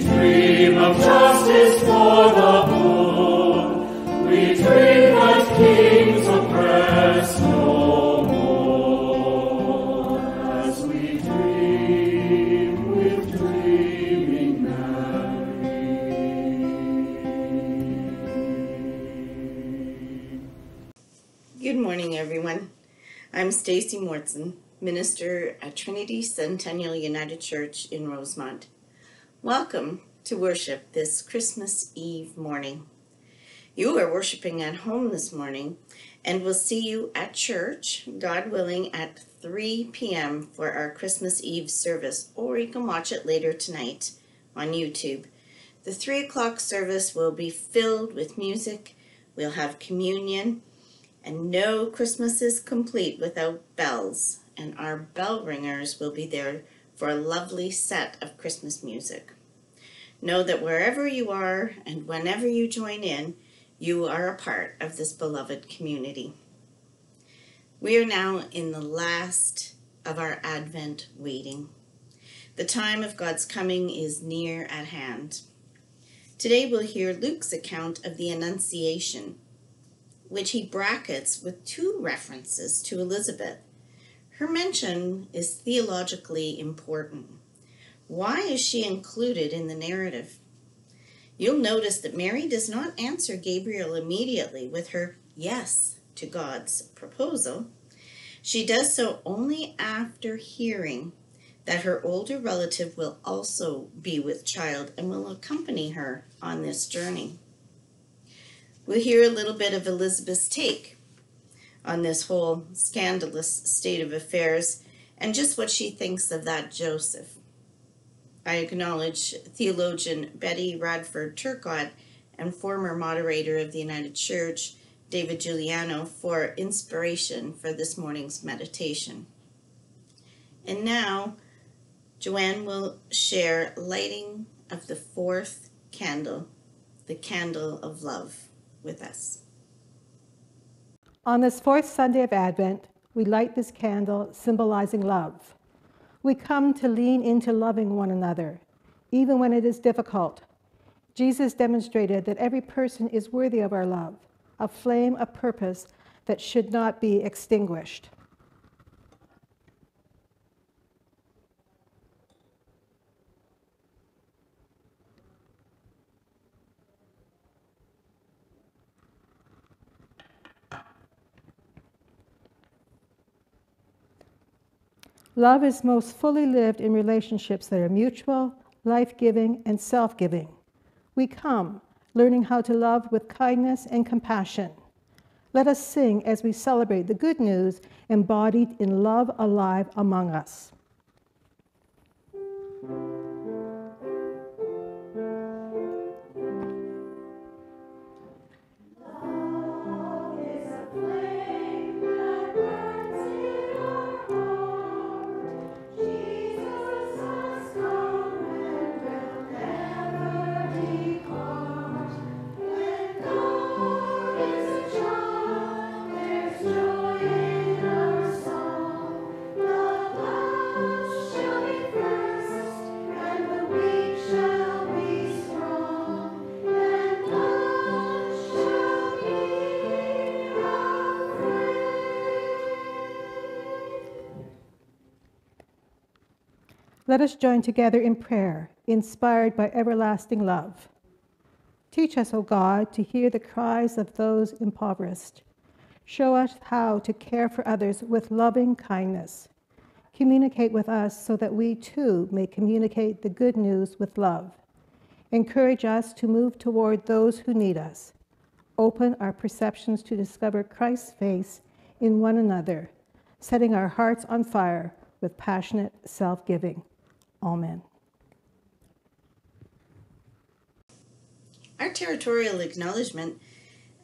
Dream of justice for the poor. We dream that kings oppress no more. As we dream with dreaming Mary. Good morning, everyone. I'm Stacey Mortson, minister at Trinity Centennial United Church in Rosemont. Welcome to worship this Christmas Eve morning. You are worshiping at home this morning, and we'll see you at church, God willing, at 3 p.m. for our Christmas Eve service, or you can watch it later tonight on YouTube. The 3 o'clock service will be filled with music, we'll have communion, and no Christmas is complete without bells, and our bell ringers will be there for a lovely set of Christmas music. Know that wherever you are and whenever you join in, you are a part of this beloved community. We are now in the last of our Advent waiting. The time of God's coming is near at hand. Today we'll hear Luke's account of the Annunciation, which he brackets with two references to Elizabeth. Her mention is theologically important. Why is she included in the narrative? You'll notice that Mary does not answer Gabriel immediately with her yes to God's proposal. She does so only after hearing that her older relative will also be with child and will accompany her on this journey. We'll hear a little bit of Elizabeth's take on this whole scandalous state of affairs and just what she thinks of that Joseph. I acknowledge theologian Betty Radford Turcott and former moderator of the United Church, David Giuliano, for inspiration for this morning's meditation. And now, Joanne will share lighting of the fourth candle, the candle of love, with us. On this fourth Sunday of Advent, we light this candle symbolizing love. We come to lean into loving one another, even when it is difficult. Jesus demonstrated that every person is worthy of our love, a flame of purpose that should not be extinguished. Love is most fully lived in relationships that are mutual, life giving, and self giving. We come learning how to love with kindness and compassion. Let us sing as we celebrate the good news embodied in love alive among us. Let us join together in prayer, inspired by everlasting love. Teach us, O God, to hear the cries of those impoverished. Show us how to care for others with loving kindness. Communicate with us so that we too may communicate the good news with love. Encourage us to move toward those who need us. Open our perceptions to discover Christ's face in one another, setting our hearts on fire with passionate self giving. Amen. Our territorial acknowledgement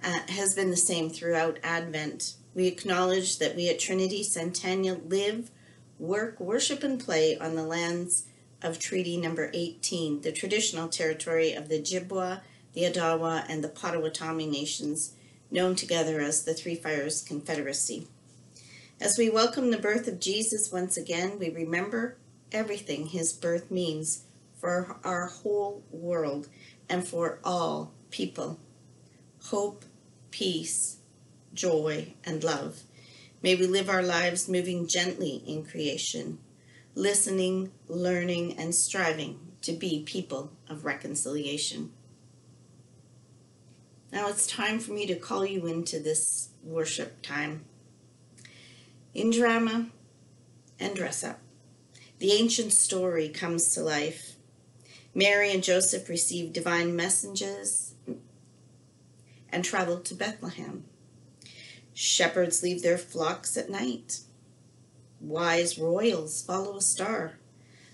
uh, has been the same throughout Advent. We acknowledge that we at Trinity Centennial live, work, worship, and play on the lands of Treaty Number 18, the traditional territory of the Ojibwa, the Odawa, and the Potawatomi nations, known together as the Three Fires Confederacy. As we welcome the birth of Jesus once again, we remember everything his birth means for our whole world and for all people. Hope, peace, joy, and love. May we live our lives moving gently in creation, listening, learning, and striving to be people of reconciliation. Now it's time for me to call you into this worship time. In drama and dress up. The ancient story comes to life. Mary and Joseph received divine messages and traveled to Bethlehem. Shepherds leave their flocks at night. Wise royals follow a star.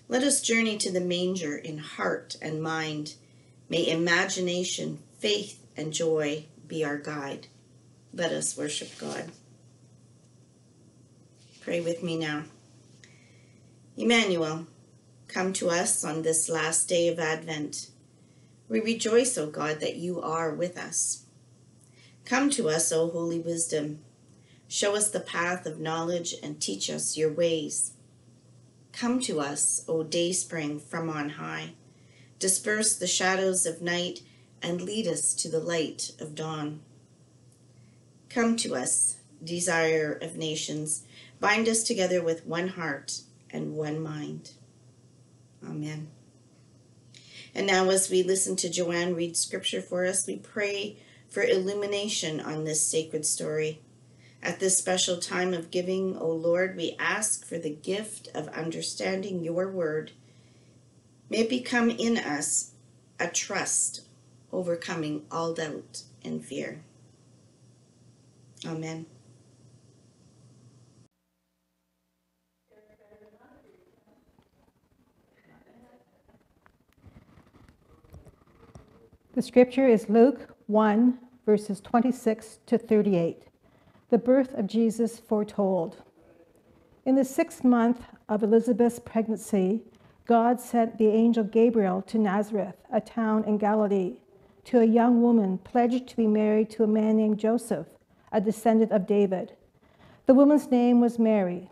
Let us journey to the manger in heart and mind. May imagination, faith, and joy be our guide. Let us worship God. Pray with me now. Emmanuel, come to us on this last day of Advent. We rejoice, O God, that you are with us. Come to us, O Holy Wisdom. Show us the path of knowledge and teach us your ways. Come to us, O Dayspring from on high. Disperse the shadows of night and lead us to the light of dawn. Come to us, desire of nations. Bind us together with one heart and one mind. Amen. And now, as we listen to Joanne read scripture for us, we pray for illumination on this sacred story. At this special time of giving, O Lord, we ask for the gift of understanding your word. May it become in us a trust, overcoming all doubt and fear. Amen. The scripture is Luke 1, verses 26 to 38. The birth of Jesus foretold. In the sixth month of Elizabeth's pregnancy, God sent the angel Gabriel to Nazareth, a town in Galilee, to a young woman pledged to be married to a man named Joseph, a descendant of David. The woman's name was Mary.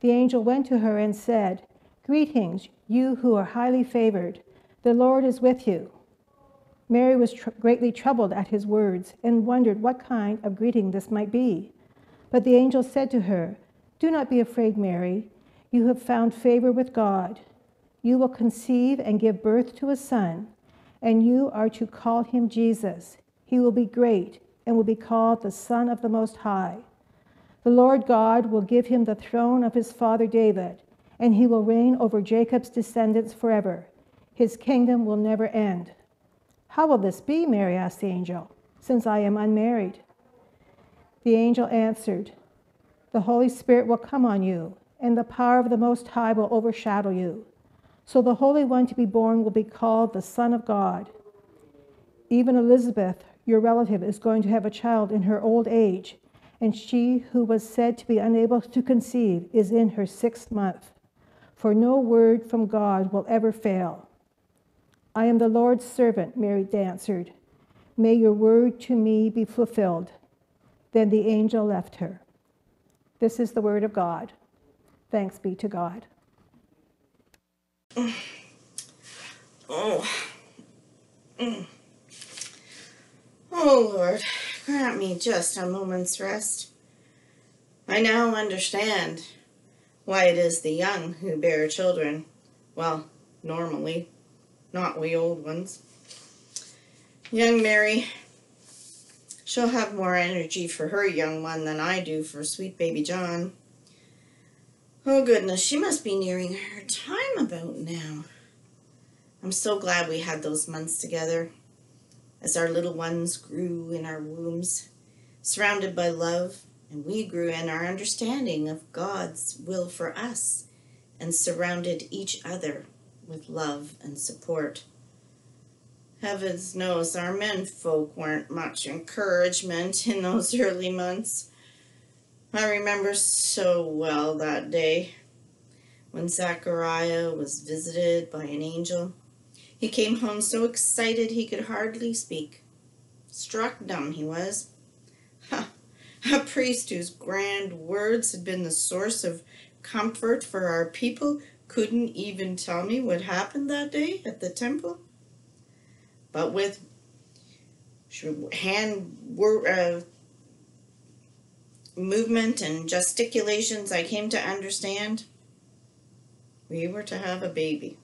The angel went to her and said, Greetings, you who are highly favored. The Lord is with you. Mary was tr- greatly troubled at his words and wondered what kind of greeting this might be. But the angel said to her, Do not be afraid, Mary. You have found favor with God. You will conceive and give birth to a son, and you are to call him Jesus. He will be great and will be called the Son of the Most High. The Lord God will give him the throne of his father David, and he will reign over Jacob's descendants forever. His kingdom will never end. How will this be? Mary asked the angel, since I am unmarried. The angel answered, The Holy Spirit will come on you, and the power of the Most High will overshadow you. So the Holy One to be born will be called the Son of God. Even Elizabeth, your relative, is going to have a child in her old age, and she who was said to be unable to conceive is in her sixth month. For no word from God will ever fail. I am the Lord's servant, Mary answered. May your word to me be fulfilled. Then the angel left her. This is the word of God. Thanks be to God. Oh. Mm. Oh, Lord, grant me just a moment's rest. I now understand why it is the young who bear children. Well, normally, not we old ones. Young Mary, she'll have more energy for her young one than I do for sweet baby John. Oh goodness, she must be nearing her time about now. I'm so glad we had those months together as our little ones grew in our wombs, surrounded by love, and we grew in our understanding of God's will for us and surrounded each other with love and support. Heavens knows our men folk weren't much encouragement in those early months. I remember so well that day when Zachariah was visited by an angel. He came home so excited he could hardly speak. Struck dumb he was. Ha! A priest whose grand words had been the source of comfort for our people couldn't even tell me what happened that day at the temple. But with hand uh, movement and gesticulations, I came to understand we were to have a baby.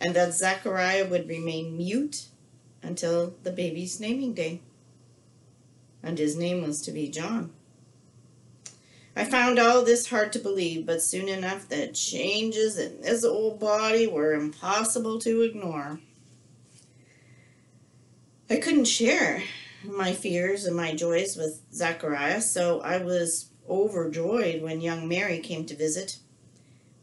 And that Zachariah would remain mute until the baby's naming day. And his name was to be John. I found all this hard to believe, but soon enough the changes in this old body were impossible to ignore. I couldn't share my fears and my joys with Zachariah, so I was overjoyed when young Mary came to visit.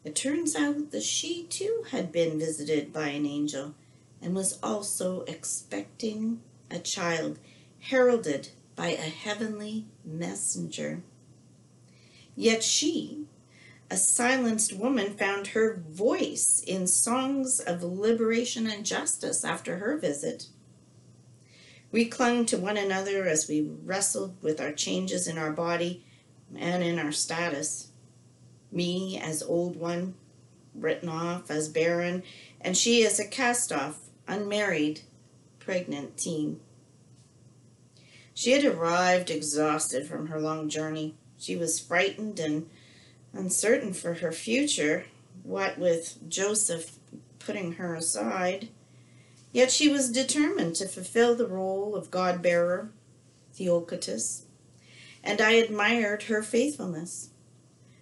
It turns out that she too had been visited by an angel and was also expecting a child heralded by a heavenly messenger. Yet she, a silenced woman, found her voice in songs of liberation and justice after her visit. We clung to one another as we wrestled with our changes in our body and in our status. Me as old one, written off as barren, and she as a cast off, unmarried, pregnant teen. She had arrived exhausted from her long journey. She was frightened and uncertain for her future, what with Joseph putting her aside. Yet she was determined to fulfill the role of God bearer, Theotokos, and I admired her faithfulness.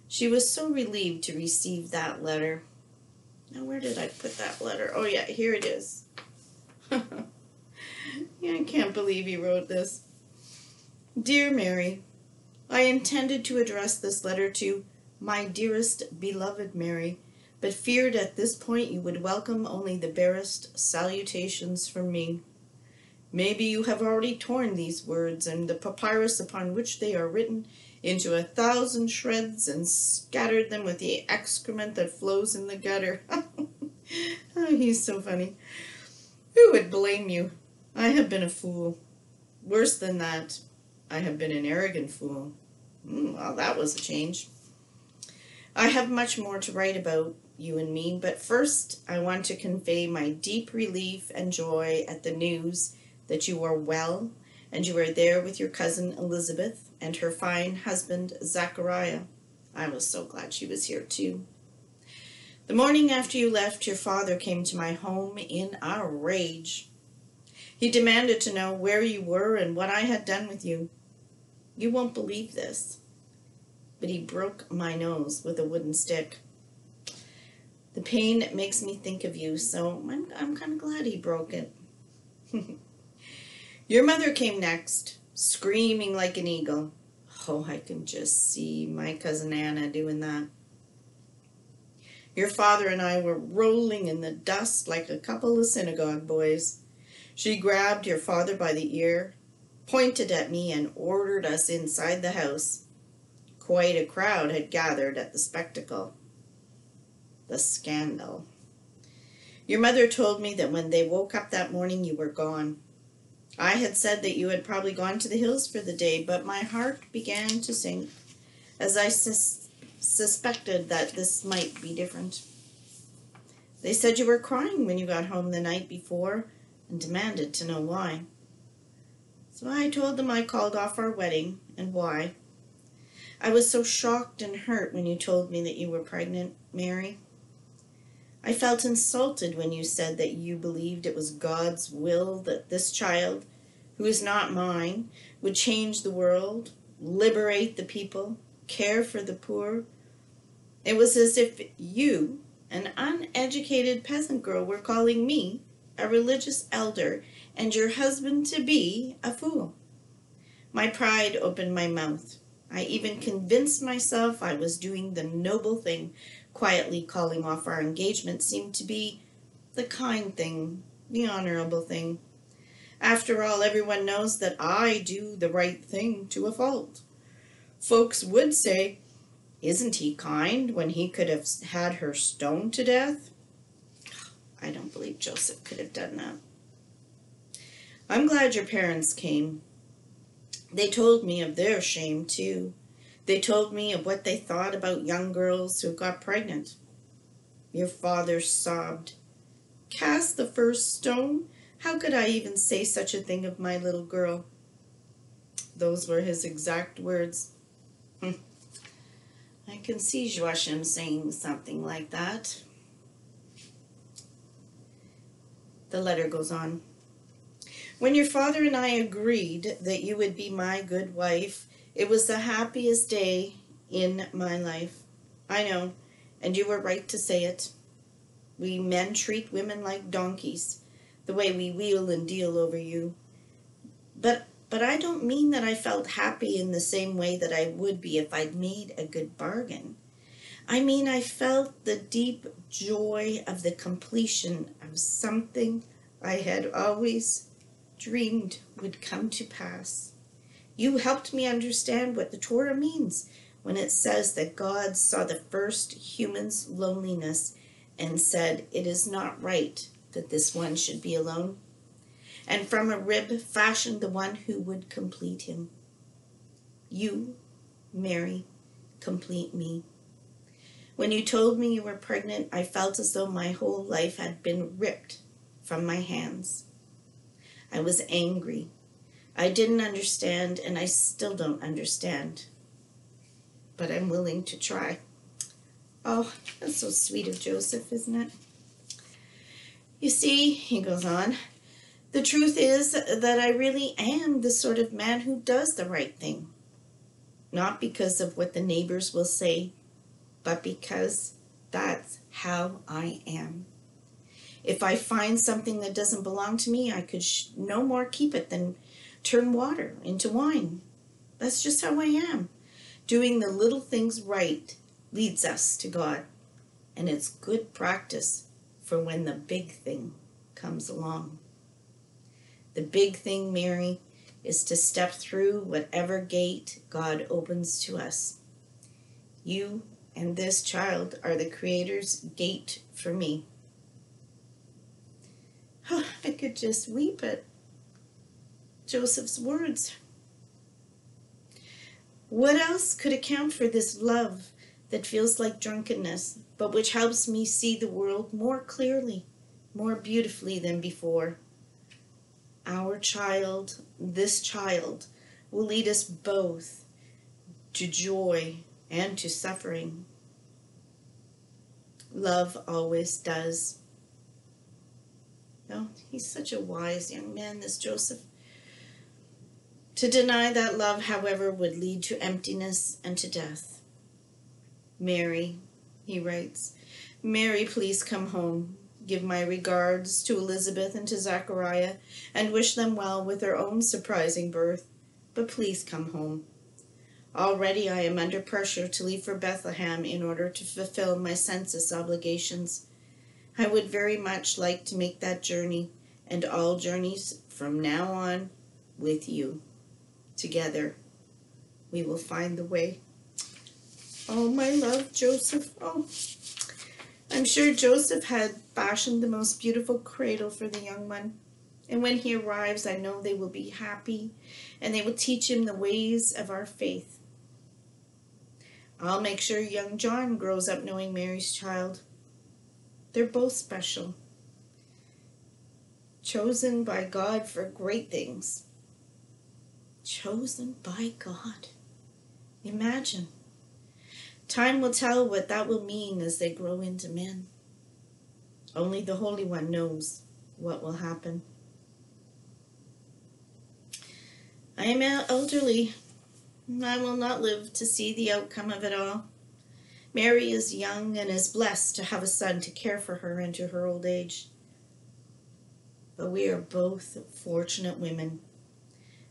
She was so relieved to receive that letter. Now, where did I put that letter? Oh, yeah, here it is. yeah, I can't believe he wrote this. Dear Mary, I intended to address this letter to my dearest beloved Mary, but feared at this point you would welcome only the barest salutations from me. Maybe you have already torn these words and the papyrus upon which they are written into a thousand shreds and scattered them with the excrement that flows in the gutter. oh, he's so funny. Who would blame you? I have been a fool. Worse than that, I have been an arrogant fool. Mm, well, that was a change. I have much more to write about you and me, but first I want to convey my deep relief and joy at the news that you are well and you are there with your cousin Elizabeth and her fine husband Zachariah. I was so glad she was here too. The morning after you left, your father came to my home in a rage. He demanded to know where you were and what I had done with you. You won't believe this, but he broke my nose with a wooden stick. The pain makes me think of you, so I'm, I'm kind of glad he broke it. Your mother came next, screaming like an eagle. Oh, I can just see my cousin Anna doing that. Your father and I were rolling in the dust like a couple of synagogue boys. She grabbed your father by the ear, pointed at me, and ordered us inside the house. Quite a crowd had gathered at the spectacle. The scandal. Your mother told me that when they woke up that morning, you were gone. I had said that you had probably gone to the hills for the day, but my heart began to sink as I sus- suspected that this might be different. They said you were crying when you got home the night before and demanded to know why. So I told them I called off our wedding and why. I was so shocked and hurt when you told me that you were pregnant, Mary. I felt insulted when you said that you believed it was God's will that this child, who is not mine, would change the world, liberate the people, care for the poor. It was as if you, an uneducated peasant girl, were calling me, a religious elder, and your husband to be a fool. My pride opened my mouth. I even convinced myself I was doing the noble thing quietly calling off our engagement seemed to be the kind thing, the honorable thing. After all, everyone knows that I do the right thing to a fault. Folks would say, Isn't he kind when he could have had her stoned to death? I don't believe Joseph could have done that. I'm glad your parents came. They told me of their shame, too. They told me of what they thought about young girls who got pregnant. Your father sobbed. Cast the first stone? How could I even say such a thing of my little girl? Those were his exact words. Hmm. I can see Joachim saying something like that. The letter goes on. When your father and I agreed that you would be my good wife, it was the happiest day in my life. I know, and you were right to say it. We men treat women like donkeys, the way we wheel and deal over you. But but I don't mean that I felt happy in the same way that I would be if I'd made a good bargain. I mean I felt the deep joy of the completion of something I had always dreamed would come to pass. You helped me understand what the Torah means when it says that God saw the first human's loneliness and said, It is not right that this one should be alone. And from a rib fashioned the one who would complete him. You, Mary, complete me. When you told me you were pregnant, I felt as though my whole life had been ripped from my hands. I was angry I didn't understand, and I still don't understand. But I'm willing to try. Oh, that's so sweet of Joseph, isn't it? You see, he goes on, the truth is that I really am the sort of man who does the right thing. Not because of what the neighbors will say, but because that's how I am. If I find something that doesn't belong to me, I could sh- no more keep it than turn water into wine. That's just how I am. Doing the little things right leads us to God. And it's good practice for when the big thing comes along. The big thing, Mary, is to step through whatever gate God opens to us. You and this child are the Creator's gate for me. I could just weep at Joseph's words. What else could account for this love that feels like drunkenness, but which helps me see the world more clearly, more beautifully than before? Our child, this child, will lead us both to joy and to suffering. Love always does. No, he's such a wise young man, this Joseph. To deny that love, however, would lead to emptiness and to death. Mary, he writes. Mary, please come home. Give my regards to Elizabeth and to Zachariah, and wish them well with their own surprising birth. But please come home. Already I am under pressure to leave for Bethlehem in order to fulfill my census obligations. I would very much like to make that journey and all journeys from now on with you. Together, we will find the way. Oh, my love, Joseph. Oh, I'm sure Joseph had fashioned the most beautiful cradle for the young one. And when he arrives, I know they will be happy and they will teach him the ways of our faith. I'll make sure young John grows up knowing Mary's child. They're both special, chosen by God for great things. Chosen by God. Imagine. Time will tell what that will mean as they grow into men. Only the Holy One knows what will happen. I am elderly. I will not live to see the outcome of it all. Mary is young and is blessed to have a son to care for her into her old age. But we are both fortunate women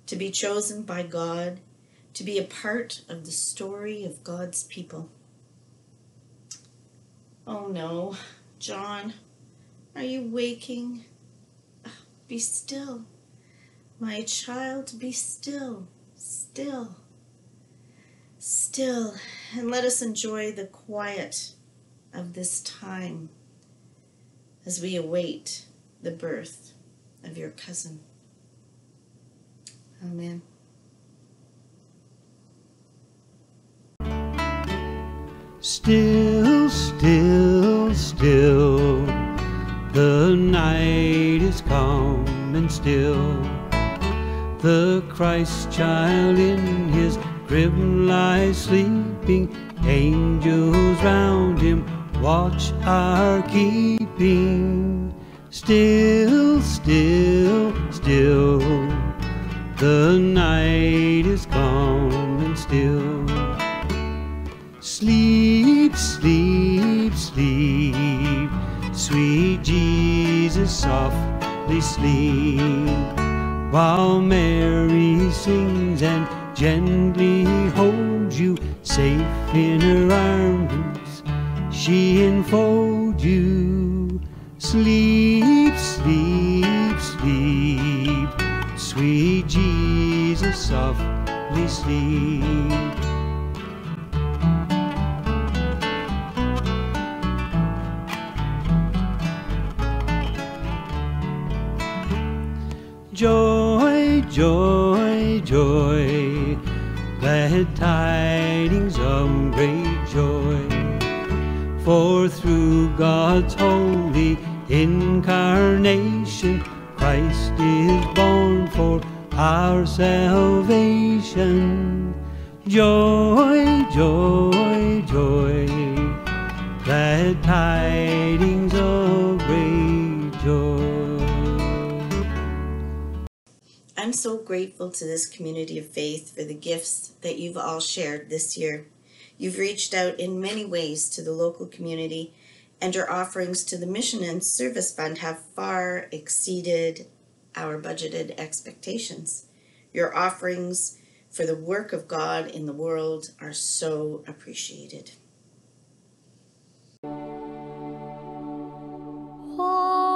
to be chosen by God to be a part of the story of God's people. Oh no, John, are you waking? Be still, my child, be still, still, still, and let us enjoy the quiet of this time as we await the birth of your cousin. Amen. Still, still, still, the night is calm and still. The Christ child in his crib lies sleeping, angels round him watch our keeping. Still, still, still, the night is calm and still. Sleep, sleep, sleep, sweet Jesus, softly sleep, while Mary sings and gently holds you safe in her arms. She enfolds you. Sleep, sleep, sleep, sweet Jesus, softly sleep. Tidings of great joy. For through God's holy incarnation, Christ is born for our salvation. Joy, joy, joy, glad tidings so grateful to this community of faith for the gifts that you've all shared this year. You've reached out in many ways to the local community, and your offerings to the Mission and Service Fund have far exceeded our budgeted expectations. Your offerings for the work of God in the world are so appreciated. What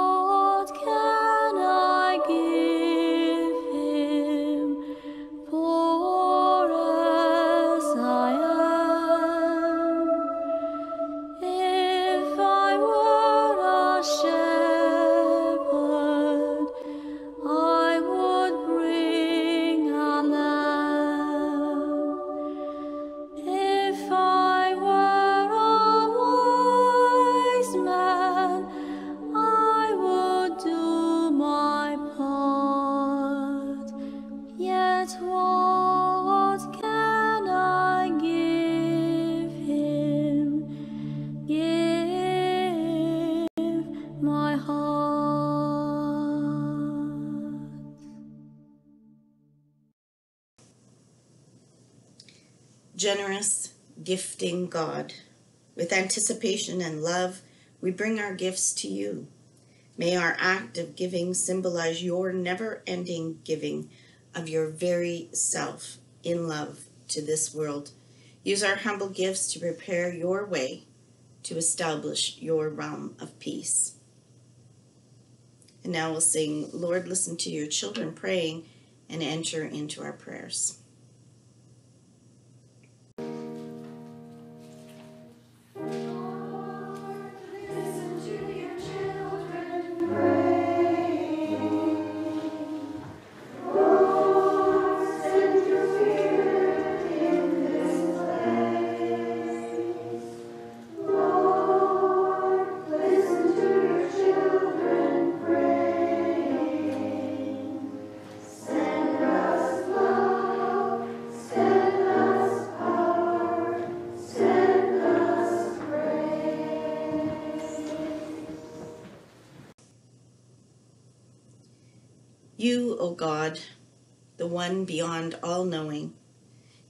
Generous, gifting God, With anticipation and love, we bring our gifts to you. May our act of giving symbolize your never ending giving of your very self in love to this world. Use our humble gifts to prepare your way to establish your realm of peace. And now we'll sing, Lord, listen to your children praying and enter into our prayers. God, the one beyond all knowing,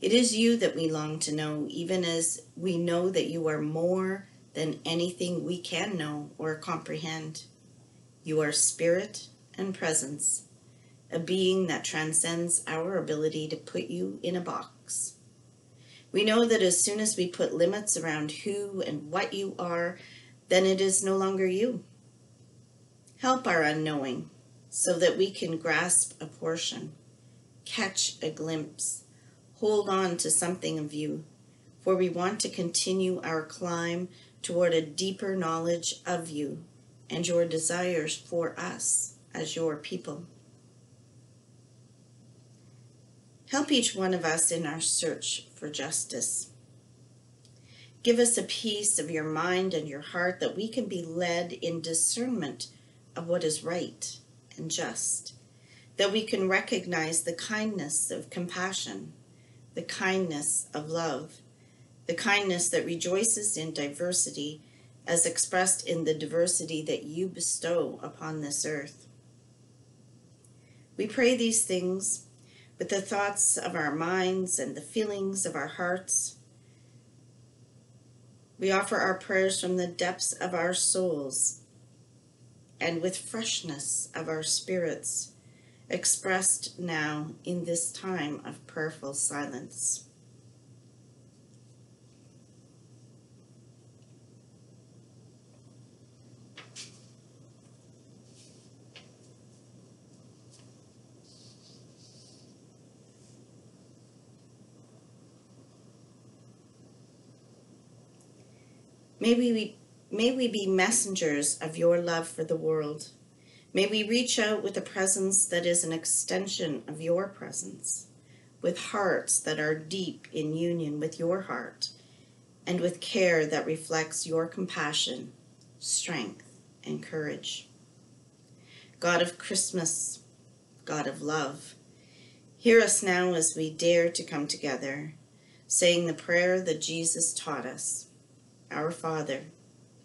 it is you that we long to know, even as we know that you are more than anything we can know or comprehend. You are spirit and presence, a being that transcends our ability to put you in a box. We know that as soon as we put limits around who and what you are, then it is no longer you. Help our unknowing so that we can grasp a portion, catch a glimpse, hold on to something of you, for we want to continue our climb toward a deeper knowledge of you and your desires for us as your people. Help each one of us in our search for justice. Give us a piece of your mind and your heart that we can be led in discernment of what is right and just, that we can recognize the kindness of compassion, the kindness of love, the kindness that rejoices in diversity as expressed in the diversity that you bestow upon this earth. We pray these things with the thoughts of our minds and the feelings of our hearts. We offer our prayers from the depths of our souls and with freshness of our spirits, expressed now in this time of prayerful silence. May we, may we be messengers of your love for the world. May we reach out with a presence that is an extension of your presence, with hearts that are deep in union with your heart, and with care that reflects your compassion, strength, and courage. God of Christmas, God of love, hear us now as we dare to come together, saying the prayer that Jesus taught us. Our Father,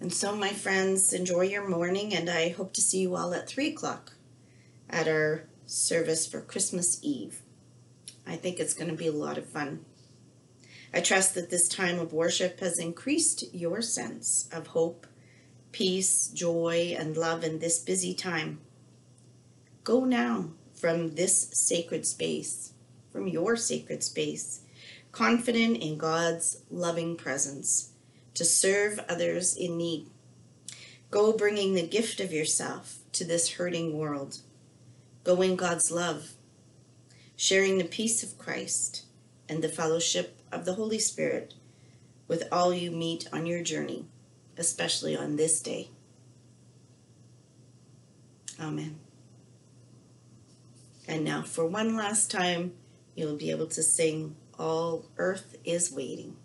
And so, my friends, enjoy your morning, and I hope to see you all at 3 o'clock at our service for Christmas Eve. I think it's going to be a lot of fun. I trust that this time of worship has increased your sense of hope, peace, joy, and love in this busy time. Go now from this sacred space, from your sacred space, confident in God's loving presence to serve others in need. Go bringing the gift of yourself to this hurting world. Go in God's love, sharing the peace of Christ and the fellowship of the Holy Spirit with all you meet on your journey, especially on this day. Amen. And now, for one last time, you'll be able to sing All Earth is Waiting.